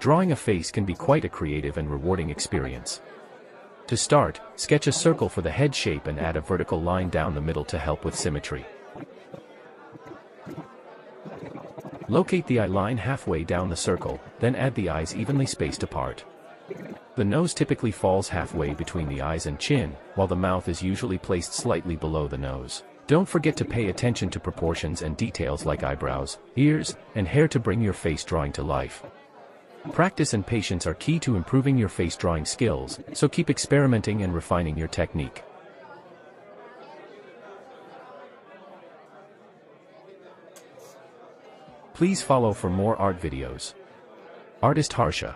Drawing a face can be quite a creative and rewarding experience. To start, sketch a circle for the head shape and add a vertical line down the middle to help with symmetry. Locate the eye line halfway down the circle, then add the eyes evenly spaced apart. The nose typically falls halfway between the eyes and chin, while the mouth is usually placed slightly below the nose. Don't forget to pay attention to proportions and details like eyebrows, ears, and hair to bring your face drawing to life. Practice and patience are key to improving your face drawing skills, so keep experimenting and refining your technique. Please follow for more art videos. Artist Harrsha